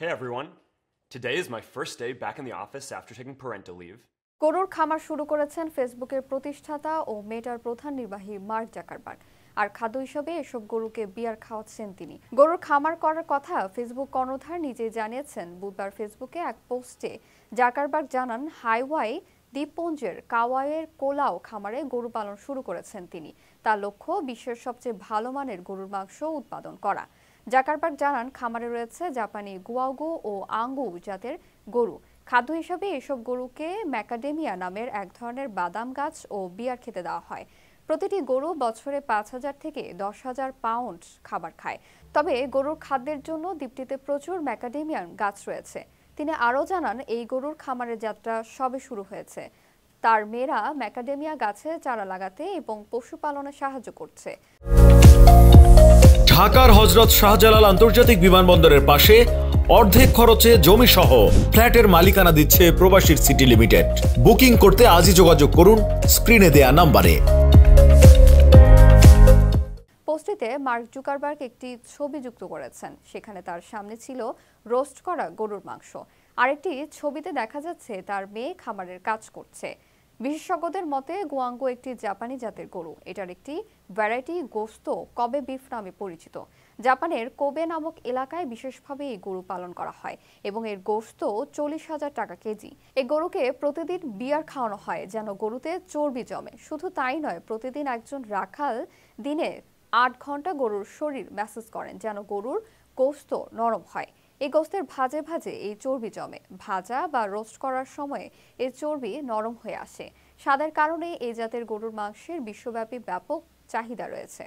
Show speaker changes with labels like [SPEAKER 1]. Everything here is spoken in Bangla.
[SPEAKER 1] Hey, everyone. Today is my first day back in the office after taking parental leave.
[SPEAKER 2] গরুর খামার শুরু করেছেন ফেসবুকের প্রতিষ্ঠাতা ও মেটার প্রধান নির্বাহী মার্ক জাকারবার্গ। আর খাদ্য হিসেবে এসব গরুকে বিয়ার খাওয়াচ্ছেন তিনি। গরুর খামার করার কথা ফেসবুক কর্ণধার নিজেই জানিয়েছেন। বুধবার ফেসবুকে এক পোস্টে জাকারবার্গ জানান, হাইওয়াই দ্বীপপুঞ্জের কাওয়াইয়ের কোলাও খামারে গরু পালন শুরু করেছেন তিনি। তার লক্ষ্য বিশ্বের সবচেয়ে ভালো মানের গরুর মাংস উৎপাদন করা। জাকারবার্গ জানান, খামারে রয়েছে জাপানি গুয়াগু ও আঙ্গু জাতের গরু। খাদ্য হিসাবে এসব গরুকে ম্যাকাডেমিয়া নামের এক ধরনের বাদাম গাছ ও বিয়ার খেতে দেওয়া হয়। প্রতিটি গরু বছরে পাঁচ হাজার থেকে দশ হাজার পাউন্ড খাবার খায়। তবে গরুর খাদ্যের জন্য দ্বীপটিতে প্রচুর ম্যাকাডেমিয়ান গাছ রয়েছে। তিনি আরও জানান, এই গরুর খামারের যাত্রা সবে শুরু হয়েছে। তার মেয়েরা ম্যাকাডেমিয়া গাছে চারা লাগাতে এবং পশুপালনে সাহায্য করছে।
[SPEAKER 3] ঢাকার হজরত শাহজালাল আন্তর্জাতিক বিমানবন্দরের পাশে অর্ধেক খরচে জমি সহ ফ্ল্যাটের মালিকানা দিচ্ছে প্রবাসীর সিটি লিমিটেড। বুকিং করতে আজই যোগাযোগ করুন, স্ক্রিনে দেয়া নাম্বারে।
[SPEAKER 2] পোস্টটিতে মার্ক জুকারবার্গ একটি ছবি যুক্ত করেছেন। সেখানে তার সামনে ছিল রোস্ট করা গরুর মাংস। আরেকটি ছবিতে দেখা যাচ্ছে তার মেয়ে খামারের কাজ করছে। বিশেষজ্ঞদের মতে, গুয়াঙ্গো একটি জাপানি জাতের গরু। এটার একটি ভ্যারাইটি গোস্ত কবে বিফ নামে পরিচিত? জাপানের কোবে নামক এলাকায় বিশেষভাবে এই গরু পালন করা হয় এবং এর গোস্ত চল্লিশ হাজার টাকা কেজি। এই গরুকে প্রতিদিন বিয়ার খাওয়ানো হয়, যেন গরুতে চর্বি জমে। শুধু তাই নয়, প্রতিদিন একজন রাখাল দিনে আট ঘণ্টা গরুর শরীর ম্যাসেজ করেন, যেন গরুর গোস্ত নরম হয়। এই গোস্তের ভাজে ভাজে এই চর্বি জমে। ভাজা বা রোস্ট করার সময় এই চর্বি নরম হয়ে আসে। স্বাদের কারণে এই জাতের গরুর মাংসের বিশ্বব্যাপী ব্যাপক চাহিদা রয়েছে।